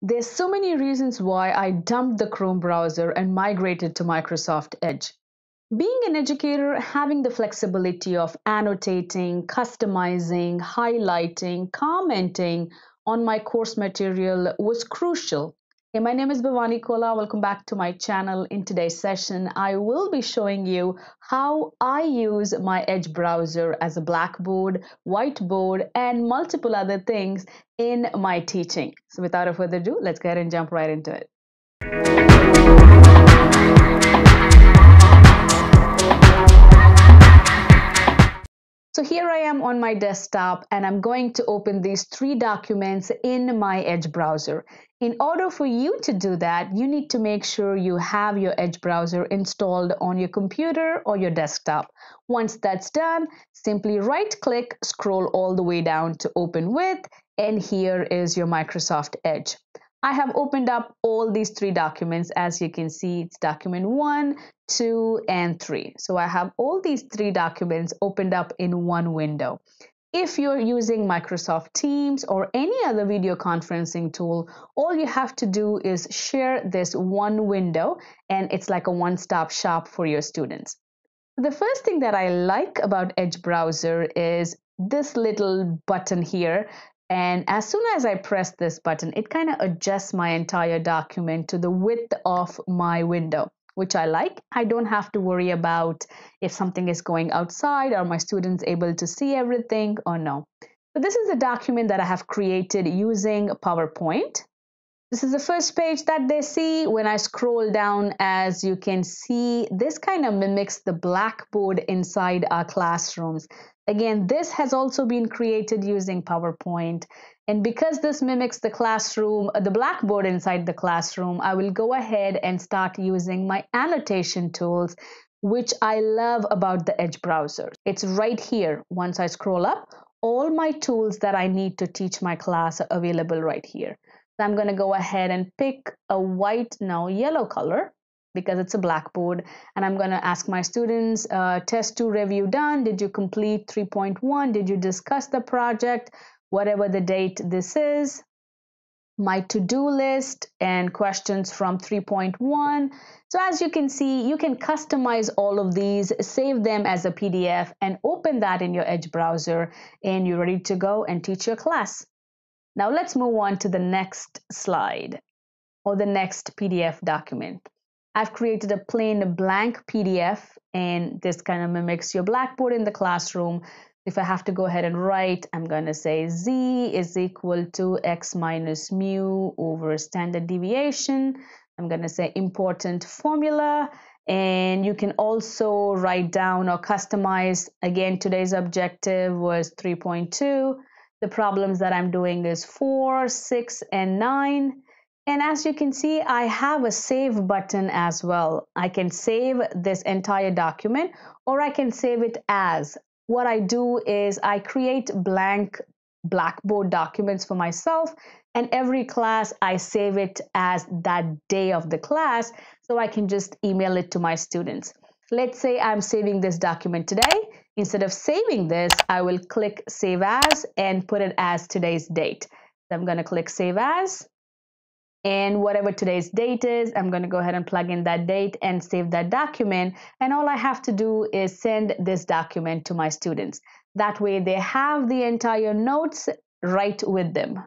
There's so many reasons why I dumped the Chrome browser and migrated to Microsoft Edge. Being an educator, having the flexibility of annotating, customizing, highlighting, commenting on my course material was crucial. Hey, my name is Bhavani Kola. Welcome back to my channel. In today's session, I will be showing you how I use my Edge browser as a blackboard, whiteboard, and multiple other things in my teaching. So without further ado, let's go ahead and jump right into it. So here I am on my desktop and I'm going to open these three documents in my Edge browser. In order for you to do that, you need to make sure you have your Edge browser installed on your computer or your desktop. Once that's done, simply right click, scroll all the way down to open with, and here is your Microsoft Edge. I have opened up all these three documents. As you can see, it's document one, two, and three. So I have all these three documents opened up in one window. If you're using Microsoft Teams or any other video conferencing tool, all you have to do is share this one window and it's like a one-stop shop for your students. The first thing that I like about Edge browser is this little button here and as soon as I press this button, it kind of adjusts my entire document to the width of my window, which I like. I don't have to worry about if something is going outside or my students able to see everything or no. So this is a document that I have created using PowerPoint. This is the first page that they see. When I scroll down, as you can see, this kind of mimics the blackboard inside our classrooms. Again, this has also been created using PowerPoint. And because this mimics the classroom, uh, the blackboard inside the classroom, I will go ahead and start using my annotation tools, which I love about the Edge browser. It's right here. Once I scroll up, all my tools that I need to teach my class are available right here. So I'm going to go ahead and pick a white, now yellow color because it's a blackboard. And I'm going to ask my students, uh, test two review done. Did you complete 3.1? Did you discuss the project? Whatever the date this is. My to-do list and questions from 3.1. So as you can see, you can customize all of these, save them as a PDF and open that in your Edge browser and you're ready to go and teach your class. Now let's move on to the next slide or the next PDF document. I've created a plain blank PDF and this kind of mimics your blackboard in the classroom. If I have to go ahead and write, I'm going to say z is equal to x minus mu over standard deviation. I'm going to say important formula and you can also write down or customize. Again, today's objective was 3.2 the problems that I'm doing is 4, 6, and 9. And as you can see, I have a save button as well. I can save this entire document or I can save it as. What I do is I create blank Blackboard documents for myself and every class I save it as that day of the class so I can just email it to my students. Let's say I'm saving this document today Instead of saving this, I will click Save As and put it as today's date. So I'm going to click Save As. And whatever today's date is, I'm going to go ahead and plug in that date and save that document. And all I have to do is send this document to my students. That way they have the entire notes right with them.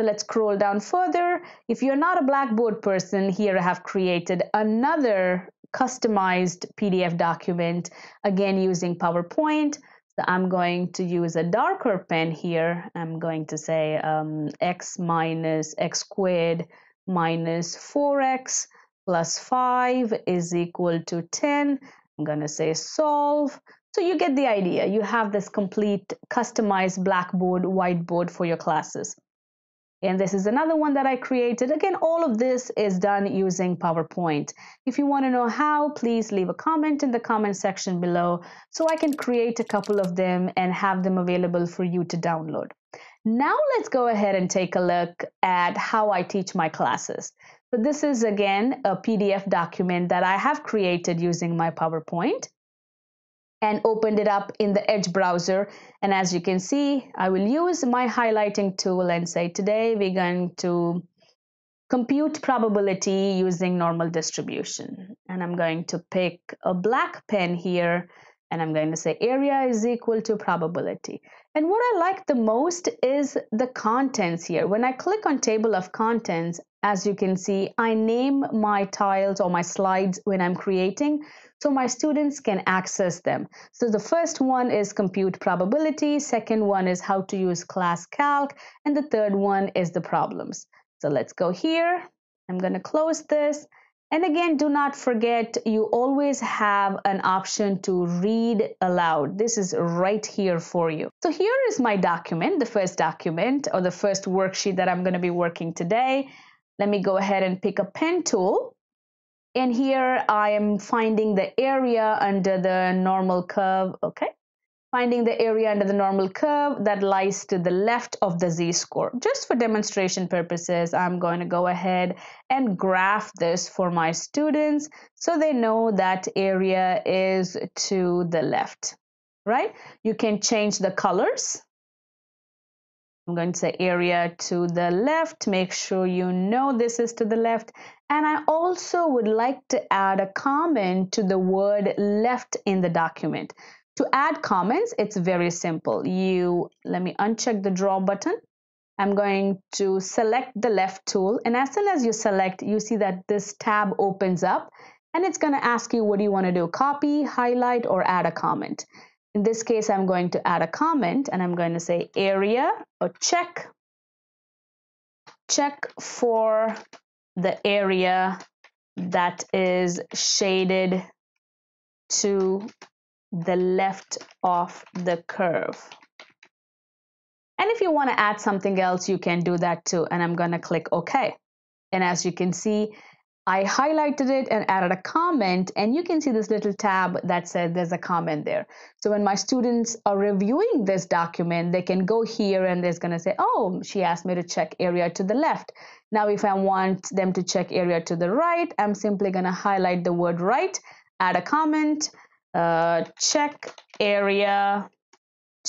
So let's scroll down further. If you're not a Blackboard person, here I have created another customized PDF document, again using PowerPoint. So I'm going to use a darker pen here. I'm going to say um, x minus x squared minus 4x plus 5 is equal to 10. I'm going to say solve. So you get the idea. You have this complete customized Blackboard, whiteboard for your classes. And this is another one that I created. Again, all of this is done using PowerPoint. If you want to know how, please leave a comment in the comment section below so I can create a couple of them and have them available for you to download. Now let's go ahead and take a look at how I teach my classes. So this is again a PDF document that I have created using my PowerPoint and opened it up in the Edge browser. And as you can see, I will use my highlighting tool and say, today we're going to compute probability using normal distribution. And I'm going to pick a black pen here and I'm going to say area is equal to probability. And what I like the most is the contents here. When I click on table of contents, as you can see, I name my tiles or my slides when I'm creating so my students can access them. So the first one is compute probability, second one is how to use class calc, and the third one is the problems. So let's go here. I'm going to close this. And again, do not forget you always have an option to read aloud. This is right here for you. So here is my document, the first document or the first worksheet that I'm going to be working today. Let me go ahead and pick a pen tool. And here I am finding the area under the normal curve. Okay finding the area under the normal curve that lies to the left of the z-score. Just for demonstration purposes, I'm going to go ahead and graph this for my students so they know that area is to the left, right? You can change the colors. I'm going to say area to the left. Make sure you know this is to the left. And I also would like to add a comment to the word left in the document. To add comments, it's very simple. You let me uncheck the draw button. I'm going to select the left tool. And as soon as you select, you see that this tab opens up and it's going to ask you what do you want to do, copy, highlight, or add a comment. In this case, I'm going to add a comment and I'm going to say area or check, check for the area that is shaded to the left of the curve. And if you want to add something else, you can do that too. And I'm going to click OK. And as you can see, I highlighted it and added a comment and you can see this little tab that said there's a comment there. So when my students are reviewing this document, they can go here and there's going to say, oh, she asked me to check area to the left. Now, if I want them to check area to the right, I'm simply going to highlight the word right, add a comment, uh, check area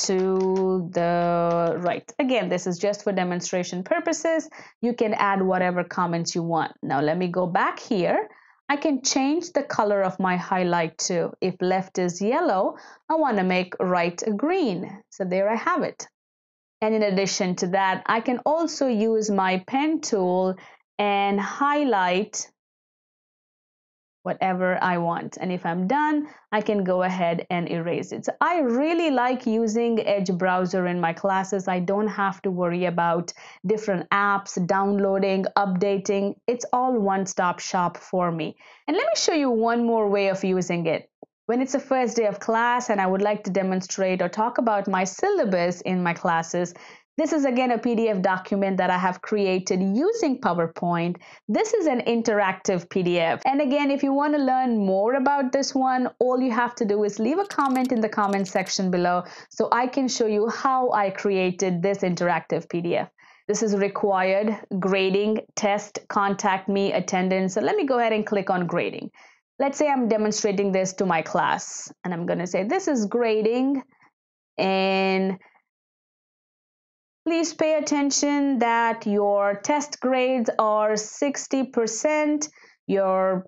to the right. Again, this is just for demonstration purposes. You can add whatever comments you want. Now let me go back here. I can change the color of my highlight too. If left is yellow, I want to make right green. So there I have it. And in addition to that, I can also use my pen tool and highlight whatever I want. And if I'm done, I can go ahead and erase it. So I really like using Edge browser in my classes. I don't have to worry about different apps, downloading, updating. It's all one-stop shop for me. And let me show you one more way of using it. When it's the first day of class and I would like to demonstrate or talk about my syllabus in my classes, this is again a PDF document that I have created using PowerPoint. This is an interactive PDF. And again, if you want to learn more about this one, all you have to do is leave a comment in the comment section below so I can show you how I created this interactive PDF. This is required grading, test, contact me, attendance. So let me go ahead and click on grading. Let's say I'm demonstrating this to my class and I'm going to say this is grading and Please pay attention that your test grades are 60%, your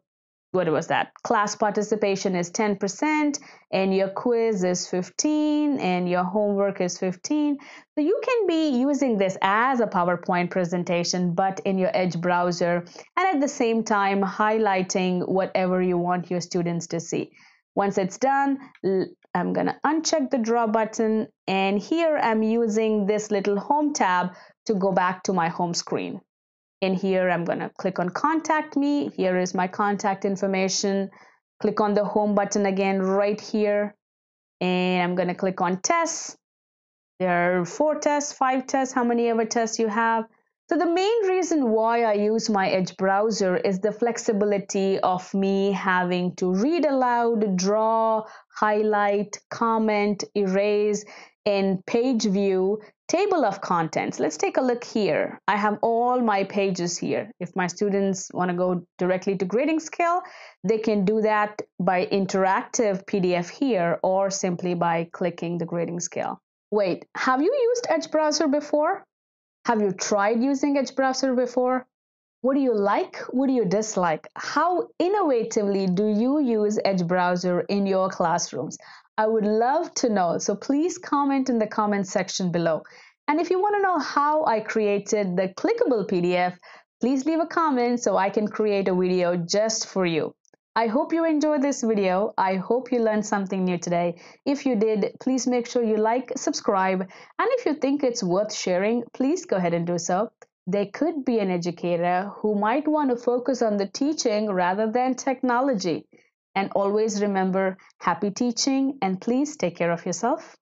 what was that? Class participation is 10% and your quiz is 15 and your homework is 15. So you can be using this as a PowerPoint presentation but in your Edge browser and at the same time highlighting whatever you want your students to see. Once it's done, I'm going to uncheck the draw button and here I'm using this little home tab to go back to my home screen. In here, I'm going to click on contact me. Here is my contact information. Click on the home button again right here. And I'm going to click on tests. There are four tests, five tests, how many ever tests you have. So the main reason why I use my Edge browser is the flexibility of me having to read aloud, draw, highlight, comment, erase in page view, table of contents. Let's take a look here. I have all my pages here. If my students want to go directly to grading scale, they can do that by interactive PDF here or simply by clicking the grading scale. Wait, have you used Edge browser before? Have you tried using Edge browser before? What do you like? What do you dislike? How innovatively do you use Edge browser in your classrooms? I would love to know. So please comment in the comment section below. And if you want to know how I created the clickable PDF, please leave a comment so I can create a video just for you. I hope you enjoyed this video. I hope you learned something new today. If you did, please make sure you like, subscribe, and if you think it's worth sharing, please go ahead and do so there could be an educator who might want to focus on the teaching rather than technology. And always remember happy teaching and please take care of yourself.